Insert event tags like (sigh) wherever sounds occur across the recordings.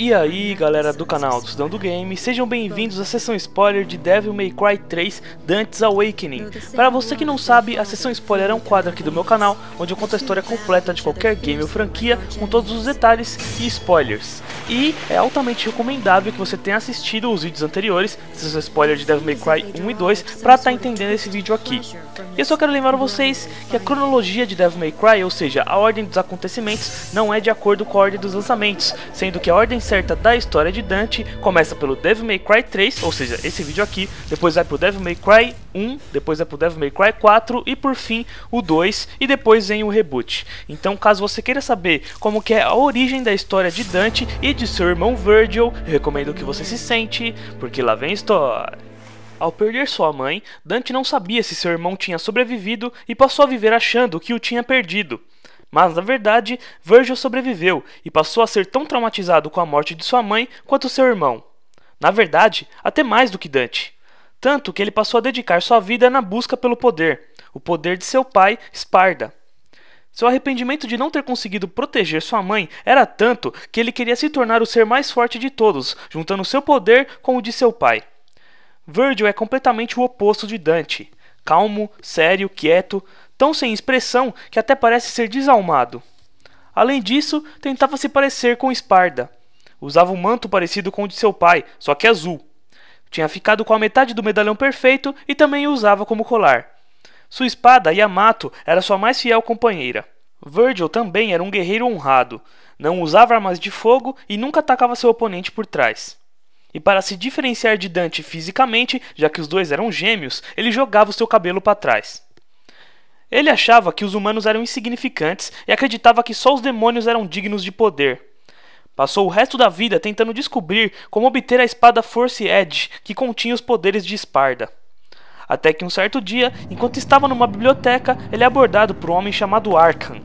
E aí galera do canal do Estudão do Game, sejam bem-vindos à sessão spoiler de Devil May Cry 3 Dante's Awakening. Para você que não sabe, a sessão spoiler é um quadro aqui do meu canal, onde eu conto a história completa de qualquer game ou franquia, com todos os detalhes e spoilers. E é altamente recomendável que você tenha assistido os vídeos anteriores, sessão spoiler de Devil May Cry 1 e 2, para estar tá entendendo esse vídeo aqui. E eu só quero lembrar vocês que a cronologia de Devil May Cry, ou seja, a ordem dos acontecimentos, não é de acordo com a ordem dos lançamentos, sendo que a ordem certa da história de Dante começa pelo Devil May Cry 3, ou seja, esse vídeo aqui, depois vai pro Devil May Cry 1, depois vai pro Devil May Cry 4 e por fim o 2 e depois vem o reboot. Então, caso você queira saber como que é a origem da história de Dante e de seu irmão Virgil, recomendo que você se sente, porque lá vem a história. Ao perder sua mãe, Dante não sabia se seu irmão tinha sobrevivido e passou a viver achando que o tinha perdido. Mas na verdade, Virgil sobreviveu e passou a ser tão traumatizado com a morte de sua mãe quanto seu irmão. Na verdade, até mais do que Dante. Tanto que ele passou a dedicar sua vida na busca pelo poder, o poder de seu pai, Sparda. Seu arrependimento de não ter conseguido proteger sua mãe era tanto que ele queria se tornar o ser mais forte de todos, juntando seu poder com o de seu pai. Virgil é completamente o oposto de Dante. Calmo, sério, quieto, tão sem expressão que até parece ser desalmado. Além disso, tentava se parecer com Esparda. Usava um manto parecido com o de seu pai, só que azul. Tinha ficado com a metade do medalhão perfeito e também o usava como colar. Sua espada, Yamato, era sua mais fiel companheira. Virgil também era um guerreiro honrado. Não usava armas de fogo e nunca atacava seu oponente por trás. E para se diferenciar de Dante fisicamente, já que os dois eram gêmeos, ele jogava o seu cabelo para trás. Ele achava que os humanos eram insignificantes e acreditava que só os demônios eram dignos de poder. Passou o resto da vida tentando descobrir como obter a espada Force Edge que continha os poderes de Esparda. Até que um certo dia, enquanto estava numa biblioteca, ele é abordado por um homem chamado Arkham.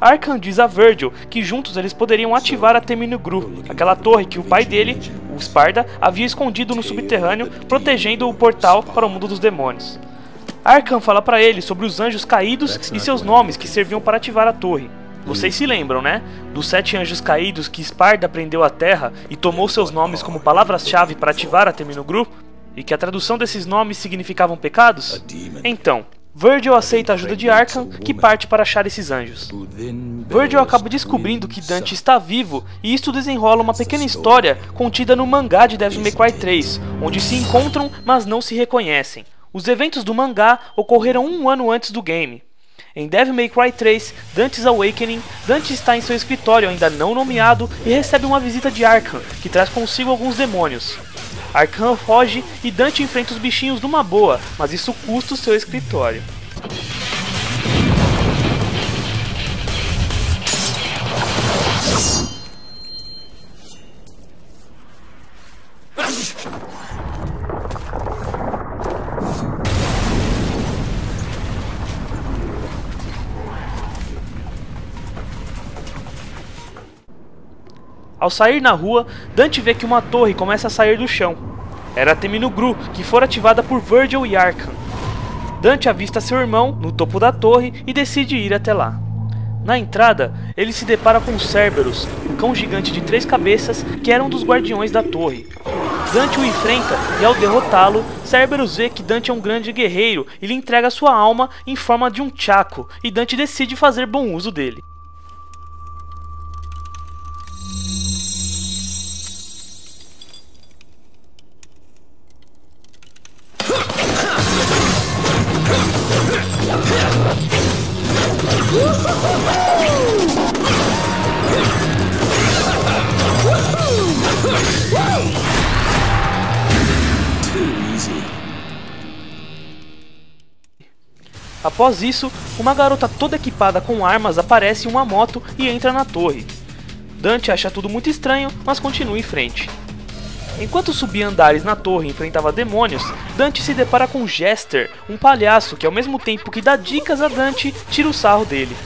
Arkham diz a Virgil que juntos eles poderiam ativar a Teminugru, aquela torre que o pai dele, o Sparda, havia escondido no subterrâneo, protegendo o portal para o mundo dos demônios. Arkham fala para ele sobre os anjos caídos e seus nomes que serviam para ativar a torre. Vocês se lembram, né? Dos sete anjos caídos que Sparda prendeu à terra e tomou seus nomes como palavras-chave para ativar a Terminogru? E que a tradução desses nomes significavam pecados? Então, Virgil aceita a ajuda de Arkham, que parte para achar esses anjos. Virgil acaba descobrindo que Dante está vivo, e isto desenrola uma pequena história contida no mangá de Devil May Cry 3, onde se encontram, mas não se reconhecem. Os eventos do mangá ocorreram um ano antes do game. Em Devil May Cry 3, Dante's Awakening, Dante está em seu escritório ainda não nomeado e recebe uma visita de Arkham, que traz consigo alguns demônios. Arkham foge e Dante enfrenta os bichinhos numa boa, mas isso custa o seu escritório. Ao sair na rua, Dante vê que uma torre começa a sair do chão. Era a Teminugru, que fora ativada por Virgil e Arkham. Dante avista seu irmão no topo da torre e decide ir até lá. Na entrada, ele se depara com Cerberus, um cão gigante de três cabeças que era um dos guardiões da torre. Dante o enfrenta e ao derrotá-lo, Cerberus vê que Dante é um grande guerreiro e lhe entrega sua alma em forma de um chaco, e Dante decide fazer bom uso dele. Após isso, uma garota toda equipada com armas aparece em uma moto e entra na torre. Dante acha tudo muito estranho, mas continua em frente. Enquanto subia andares na torre e enfrentava demônios, Dante se depara com Jester, um palhaço que ao mesmo tempo que dá dicas a Dante, tira o sarro dele.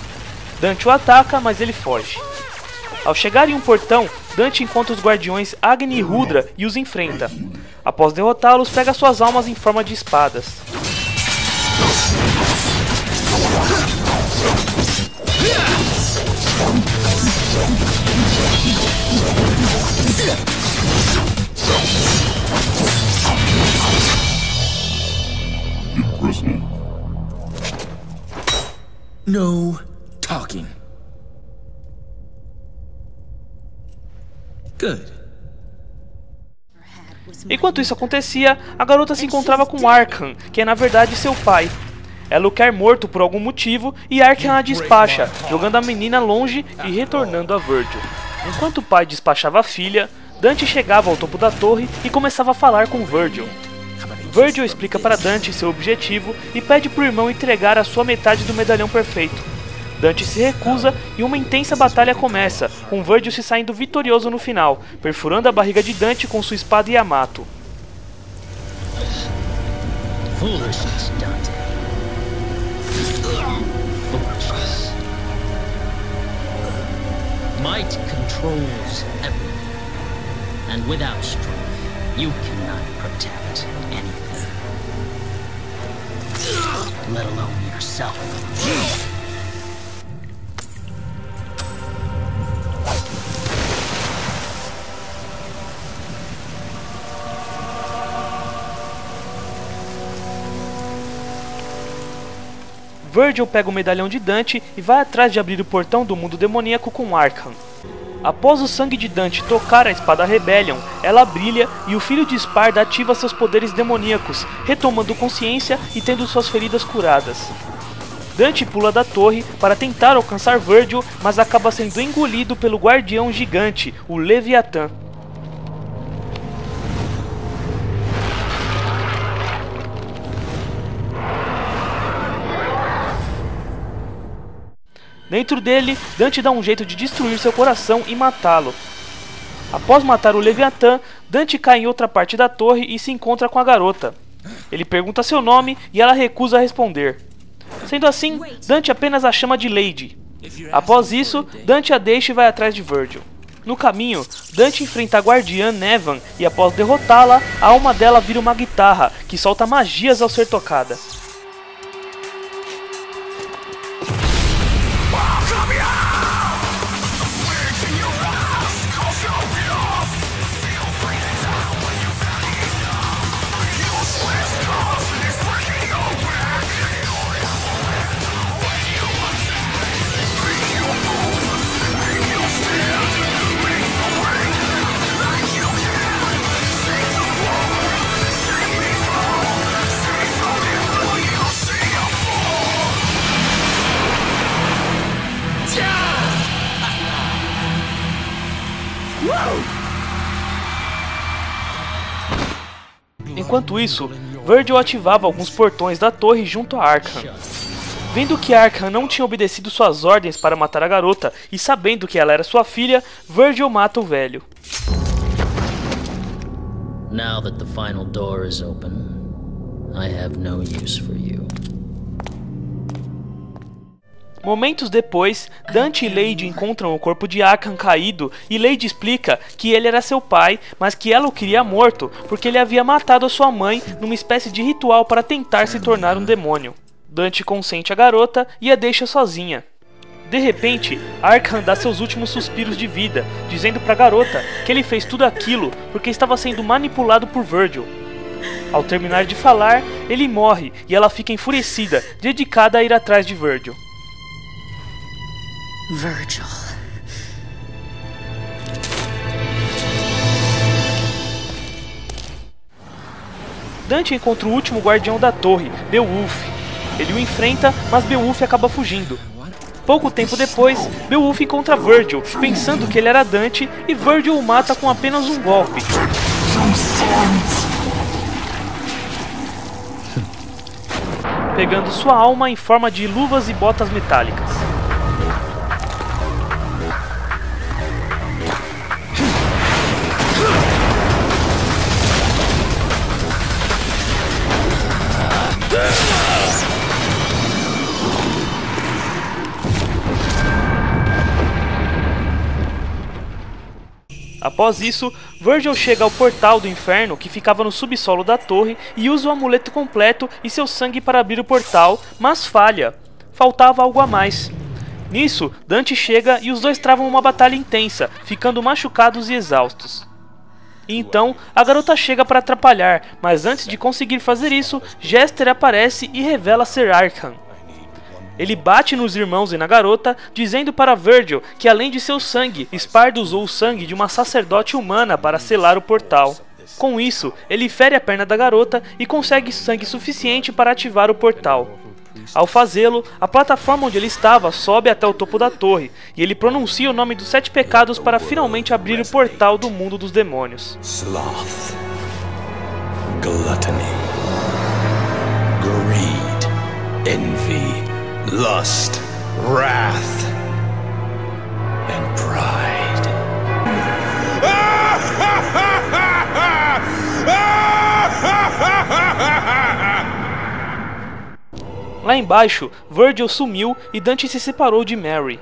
Dante o ataca, mas ele foge. Ao chegar em um portão, Dante encontra os guardiões Agni e Rudra e os enfrenta. Após derrotá-los, pega suas almas em forma de espadas. No talking. Good. Enquanto isso acontecia, a garota se encontrava com Arkham, que é na verdade seu pai. Ela o quer morto por algum motivo e Arkham a despacha, jogando a menina longe e retornando a Virgil. Enquanto o pai despachava a filha, Dante chegava ao topo da torre e começava a falar com Virgil. Virgil explica para Dante seu objetivo e pede para o irmão entregar a sua metade do medalhão perfeito. Dante se recusa e uma intensa batalha começa, com Virgil se saindo vitorioso no final, perfurando a barriga de Dante com sua espada Yamato. Foolishness, Dante. Foolishness. Might controls everything, and without strength, you cannot protect Virgil pega o medalhão de Dante e vai atrás de abrir o portão do mundo demoníaco com Arkham. Após o sangue de Dante tocar a espada Rebellion, ela brilha e o filho de Sparda ativa seus poderes demoníacos, retomando consciência e tendo suas feridas curadas. Dante pula da torre para tentar alcançar Virgil, mas acaba sendo engolido pelo guardião gigante, o Leviatã. Dentro dele, Dante dá um jeito de destruir seu coração e matá-lo. Após matar o Leviatã, Dante cai em outra parte da torre e se encontra com a garota. Ele pergunta seu nome e ela recusa responder. Sendo assim, Dante apenas a chama de Lady. Após isso, Dante a deixa e vai atrás de Virgil. No caminho, Dante enfrenta a guardiã Nevan e após derrotá-la, a alma dela vira uma guitarra que solta magias ao ser tocada. Enquanto isso, Virgil ativava alguns portões da torre junto a Arkham. Vendo que Arkham não tinha obedecido suas ordens para matar a garota e sabendo que ela era sua filha, Virgil mata o velho. Now that the final door is open, I have no use for you. Momentos depois, Dante e Lady encontram o corpo de Arkham caído e Lady explica que ele era seu pai, mas que ela o queria morto porque ele havia matado a sua mãe numa espécie de ritual para tentar se tornar um demônio. Dante consente a garota e a deixa sozinha. De repente, Arkham dá seus últimos suspiros de vida, dizendo para a garota que ele fez tudo aquilo porque estava sendo manipulado por Virgil. Ao terminar de falar, ele morre e ela fica enfurecida, dedicada a ir atrás de Virgil. Virgil. Dante encontra o último guardião da torre, Beowulf. Ele o enfrenta, mas Beowulf acaba fugindo. Pouco tempo depois, Beowulf encontra Virgil, pensando que ele era Dante, e Virgil o mata com apenas um golpe. Pegando sua alma em forma de luvas e botas metálicas. Após isso, Virgil chega ao portal do inferno que ficava no subsolo da torre e usa o amuleto completo e seu sangue para abrir o portal, mas falha. Faltava algo a mais. Nisso, Dante chega e os dois travam uma batalha intensa, ficando machucados e exaustos. Então, a garota chega para atrapalhar, mas antes de conseguir fazer isso, Jester aparece e revela ser Arkham. Ele bate nos irmãos e na garota, dizendo para Virgil que além de seu sangue, Sparda usou o sangue de uma sacerdote humana para selar o portal. Com isso, ele fere a perna da garota e consegue sangue suficiente para ativar o portal. Ao fazê-lo, a plataforma onde ele estava sobe até o topo da torre, e ele pronuncia o nome dos sete pecados para finalmente abrir o portal do mundo dos demônios. Sloth. Gluttony. Greed. Envy. Lust. Wrath. And pride. Lá embaixo, Virgil sumiu e Dante se separou de Mary.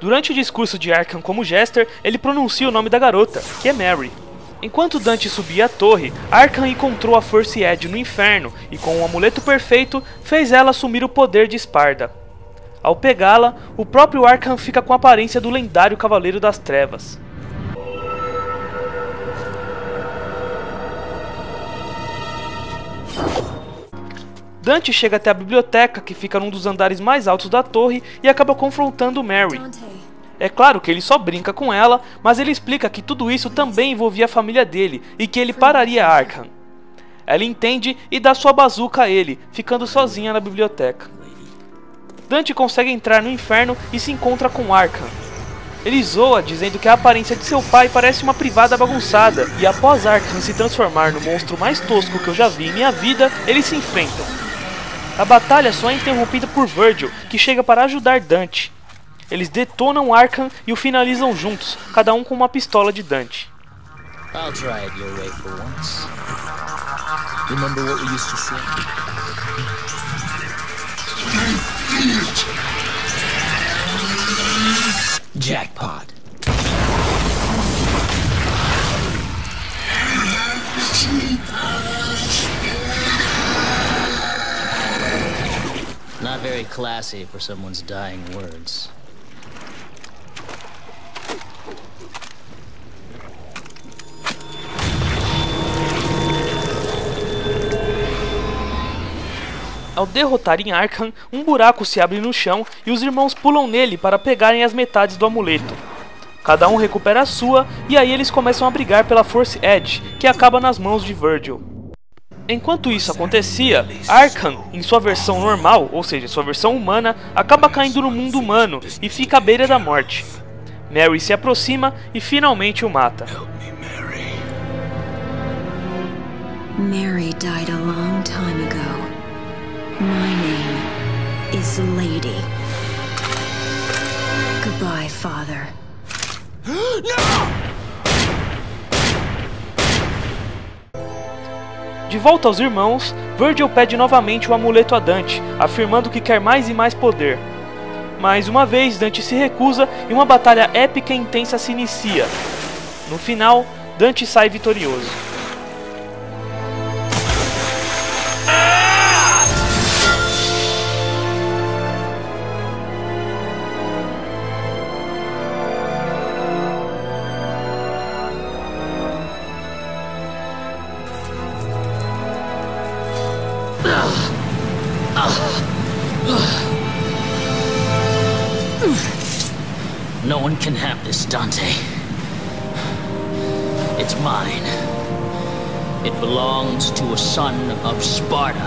Durante o discurso de Arkham como Jester, ele pronuncia o nome da garota, que é Mary. Enquanto Dante subia a torre, Arkham encontrou a Force Edge no inferno e com o um amuleto perfeito fez ela assumir o poder de Sparda. Ao pegá-la, o próprio Arkham fica com a aparência do lendário Cavaleiro das Trevas. Dante chega até a biblioteca, que fica num dos andares mais altos da torre, e acaba confrontando Mary. É claro que ele só brinca com ela, mas ele explica que tudo isso também envolvia a família dele e que ele pararia Arkham. Ela entende e dá sua bazuca a ele, ficando sozinha na biblioteca. Dante consegue entrar no inferno e se encontra com Arkham. Ele zoa, dizendo que a aparência de seu pai parece uma privada bagunçada, e após Arkham se transformar no monstro mais tosco que eu já vi em minha vida, eles se enfrentam. A batalha só é interrompida por Virgil, que chega para ajudar Dante. Eles detonam Arkham e o finalizam juntos, cada um com uma pistola de Dante. Jackpot. Not very classy for someone's dying words. Ao derrotarem Arkham, um buraco se abre no chão e os irmãos pulam nele para pegarem as metades do amuleto. Cada um recupera a sua e aí eles começam a brigar pela Force Edge, que acaba nas mãos de Virgil. Enquanto isso acontecia, Arkham, em sua versão normal, ou seja, sua versão humana, acaba caindo no mundo humano e fica à beira da morte. Mary se aproxima e finalmente o mata. Mary died a long time ago. My name is Lady. Goodbye, father. (gasps) De volta aos irmãos, Virgil pede novamente o amuleto a Dante, afirmando que quer mais e mais poder. Mais uma vez, Dante se recusa e uma batalha épica e intensa se inicia. No final, Dante sai vitorioso. It belongs to a son of Sparta.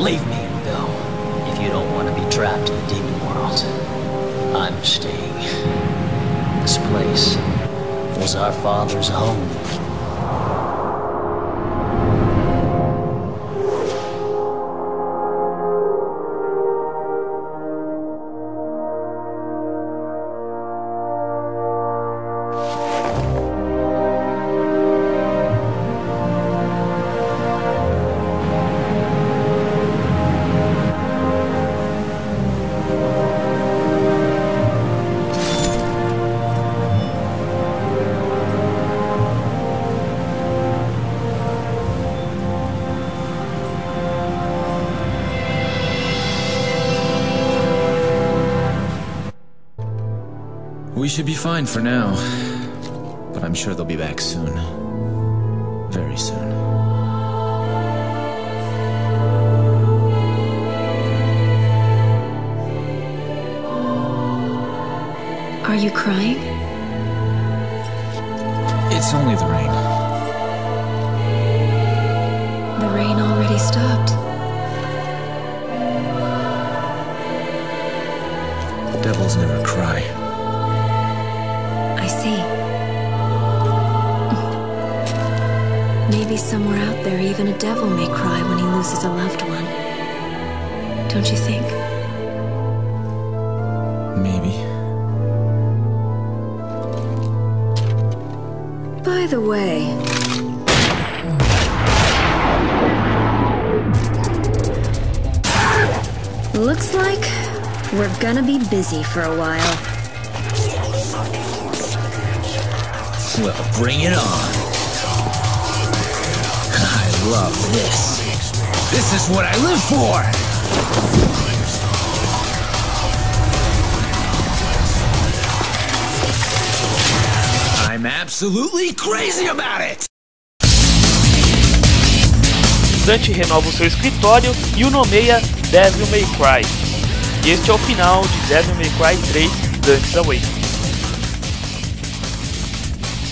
Leave me, Bill, if you don't want to be trapped in the demon world. I'm staying. This place was our father's home. Should be fine for now. But I'm sure they'll be back soon. Very soon. Are you crying? It's only the rain. The rain already stopped. Devils never cry. Maybe somewhere out there, even a devil may cry when he loses a loved one. Don't you think? Maybe. By the way. Looks like we're gonna be busy for a while. Well, bring it on. Love this. This is what I live for! I'm absolutely crazy about it! Dante renova o seu escritório e o nomeia Devil May Cry. E este é o final de Devil May Cry 3 Dante's Awakening.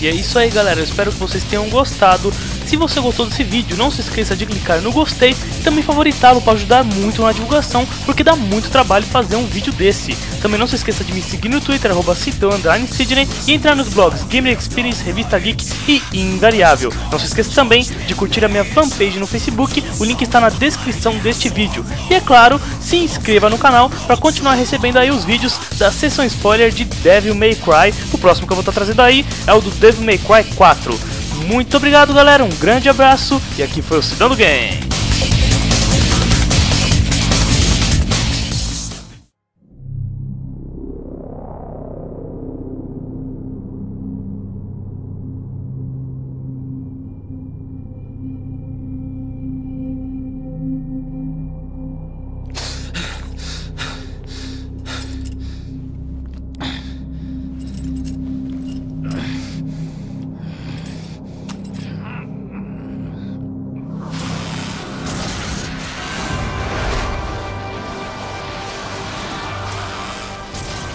E é isso aí galera, eu espero que vocês tenham gostado. Se você gostou desse vídeo, não se esqueça de clicar no gostei e também favoritá-lo para ajudar muito na divulgação, porque dá muito trabalho fazer um vídeo desse. Também não se esqueça de me seguir no Twitter, arroba Sidney, e entrar nos blogs Gamer Experience, Revista Geek e Invariável. Não se esqueça também de curtir a minha fanpage no Facebook, o link está na descrição deste vídeo. E é claro, se inscreva no canal para continuar recebendo aí os vídeos da sessão spoiler de Devil May Cry. O próximo que eu vou estar trazendo aí é o do Devil May Cry 4. Muito obrigado galera, um grande abraço e aqui foi o Cidão do Game.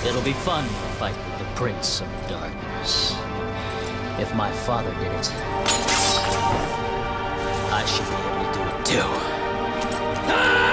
It'll be fun to fight with the Prince of Darkness. If my father did it, I should be able to do it too. Ah!